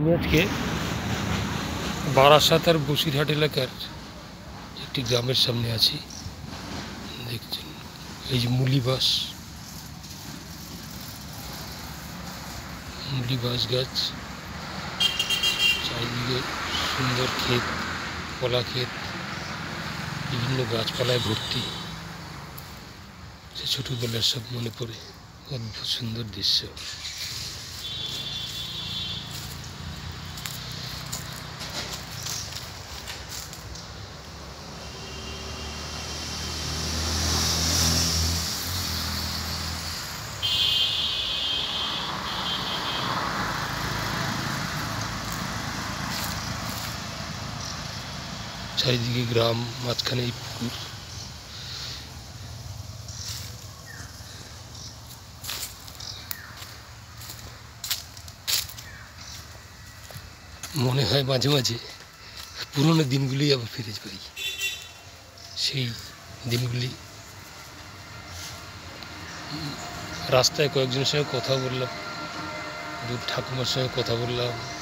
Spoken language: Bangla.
আমি আজকে বারাসাত আর বসিরহাট এলাকার একটি গ্রামের সামনে আছি। দেখছেন, এই যে মুলি বাস মুলি বাস গাছ, চারিদিকে সুন্দর ক্ষেত, কলা ক্ষেত, বিভিন্ন গাছপালায় ভর্তি। সে ছোটবেলার সব মনে পড়ে, অদ্ভুত সুন্দর দৃশ্য। চারিদিকে গ্রাম, মাঝখানে এই পুকুর। মনে হয় মাঝে মাঝে পুরোনো দিনগুলি আবার ফিরে পাই। সেই দিনগুলি। রাস্তায় কয়েকজনের সঙ্গে কথা বললাম, দূর ঠাকুমার সঙ্গে কথা বললাম।